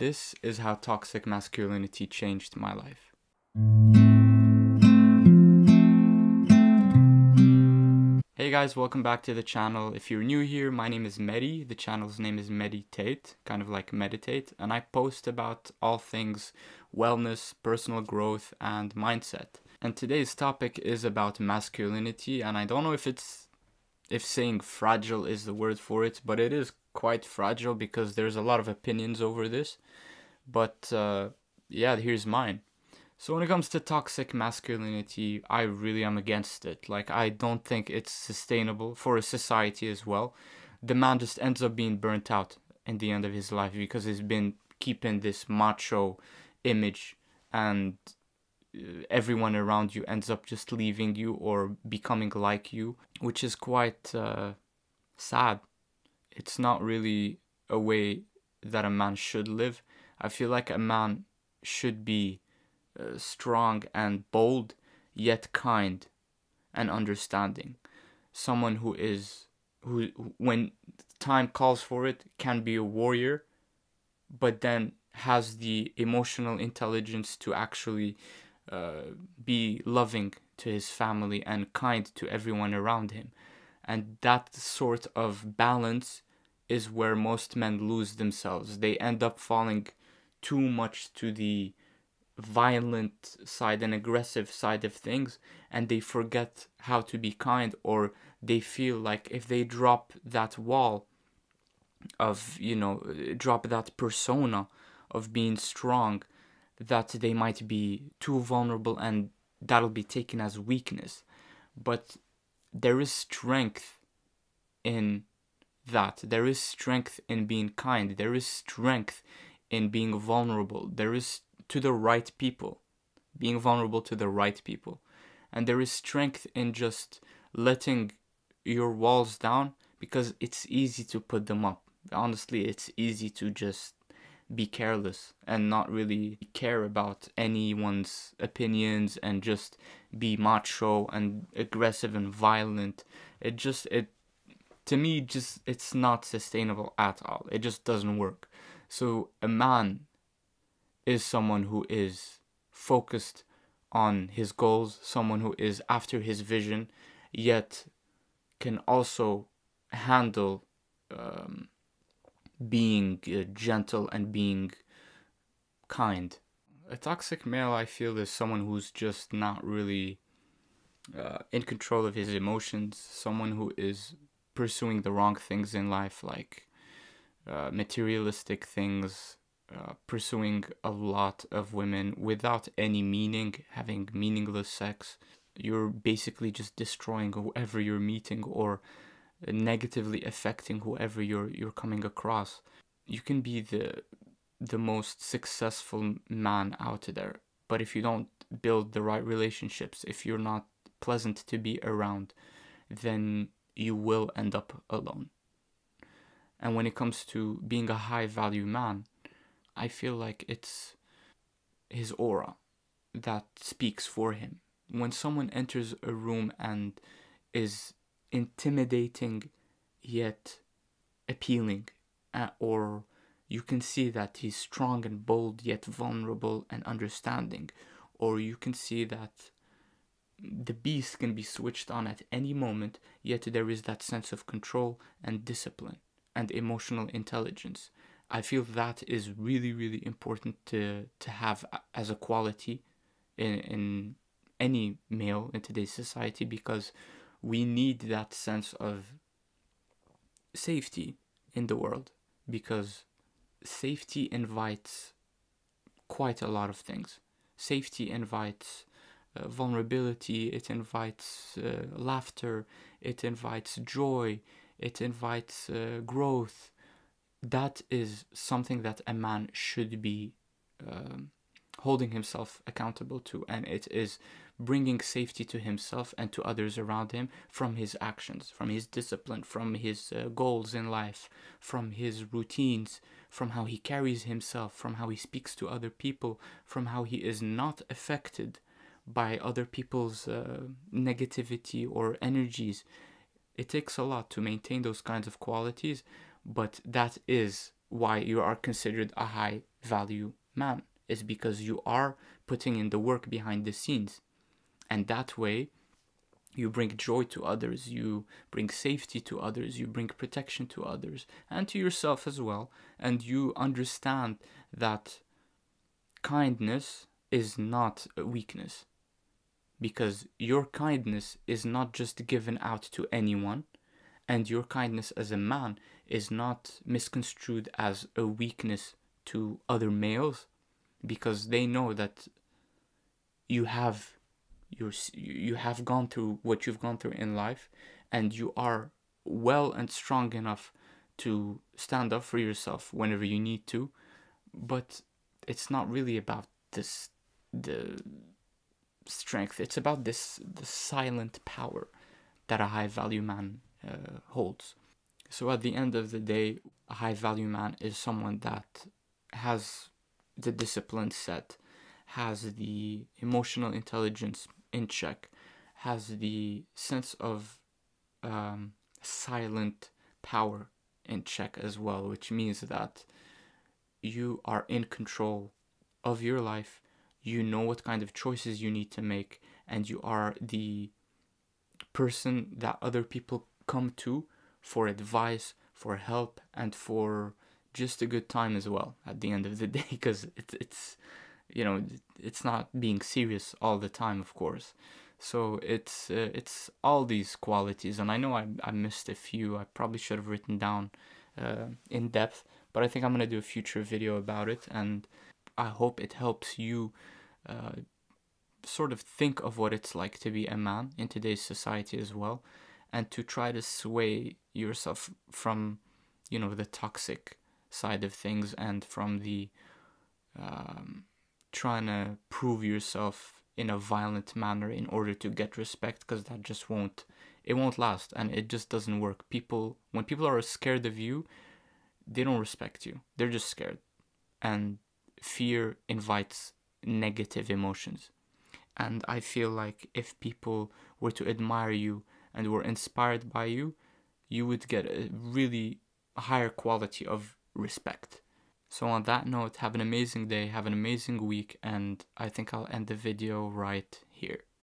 This is how toxic masculinity changed my life. Hey guys, welcome back to the channel. If you're new here, my name is Mehdi. The channel's name is Mehdi Tate, kind of like meditate, and I post about all things wellness, personal growth, and mindset. And today's topic is about masculinity, and I don't know if it's if saying fragile is the word for it, but it is quite fragile because there's a lot of opinions over this. But uh, yeah, here's mine. So when it comes to toxic masculinity, I really am against it. Like I don't think it's sustainable for a society as well. The man just ends up being burnt out in the end of his life because he's been keeping this macho image and uh, everyone around you ends up just leaving you or becoming like you, which is quite uh, sad. It's not really a way that a man should live. I feel like a man should be uh, strong and bold, yet kind and understanding. Someone who is who when time calls for it can be a warrior, but then has the emotional intelligence to actually uh, be loving to his family and kind to everyone around him. And that sort of balance is where most men lose themselves. They end up falling too much to the violent side and aggressive side of things and they forget how to be kind or they feel like if they drop that wall of you know drop that persona of being strong that they might be too vulnerable and that'll be taken as weakness but there is strength in that there is strength in being kind there is strength in being vulnerable there is to the right people, being vulnerable to the right people. And there is strength in just letting your walls down because it's easy to put them up. Honestly, it's easy to just be careless and not really care about anyone's opinions and just be macho and aggressive and violent. It just it to me just it's not sustainable at all. It just doesn't work. So a man is someone who is focused on his goals, someone who is after his vision, yet can also handle um, being uh, gentle and being kind. A toxic male, I feel, is someone who's just not really uh, in control of his emotions, someone who is pursuing the wrong things in life, like uh, materialistic things, uh, pursuing a lot of women without any meaning, having meaningless sex. You're basically just destroying whoever you're meeting or negatively affecting whoever you're you're coming across. You can be the the most successful man out there, but if you don't build the right relationships, if you're not pleasant to be around, then you will end up alone. And when it comes to being a high value man, I feel like it's his aura that speaks for him. When someone enters a room and is intimidating yet appealing, uh, or you can see that he's strong and bold yet vulnerable and understanding, or you can see that the beast can be switched on at any moment, yet there is that sense of control and discipline and emotional intelligence. I feel that is really really important to to have as a quality in in any male in today's society because we need that sense of safety in the world because safety invites quite a lot of things. Safety invites uh, vulnerability, it invites uh, laughter, it invites joy, it invites uh, growth, that is something that a man should be um, holding himself accountable to, and it is bringing safety to himself and to others around him from his actions, from his discipline, from his uh, goals in life, from his routines, from how he carries himself, from how he speaks to other people, from how he is not affected by other people's uh, negativity or energies. It takes a lot to maintain those kinds of qualities, but that is why you are considered a high value man is because you are putting in the work behind the scenes. And that way you bring joy to others you bring safety to others you bring protection to others and to yourself as well. And you understand that kindness is not a weakness because your kindness is not just given out to anyone and your kindness as a man is not misconstrued as a weakness to other males because they know that you have you're you have gone through what you've gone through in life and you are well and strong enough to stand up for yourself whenever you need to. But it's not really about this the strength. It's about this the silent power that a high value man uh, holds. So at the end of the day a high value man is someone that has the discipline set has the emotional intelligence in check, has the sense of um, silent power in check as well, which means that you are in control of your life, you know what kind of choices you need to make, and you are the person that other people come to for advice, for help, and for just a good time as well at the end of the day because it's it's you know it's not being serious all the time of course. So it's uh, it's all these qualities and i know I, I missed a few i probably should have written down uh, in depth but i think i'm going to do a future video about it and i hope it helps you uh, sort of think of what it's like to be a man in today's society as well and to try to sway yourself from you know the toxic side of things and from the um, trying to prove yourself in a violent manner in order to get respect because that just won't it won't last and it just doesn't work. People when people are scared of you they don't respect you. They're just scared. And fear invites negative emotions. And i feel like if people were to admire you and were inspired by you you would get a really higher quality of respect so on that note, have an amazing day, have an amazing week, and I think I'll end the video right here.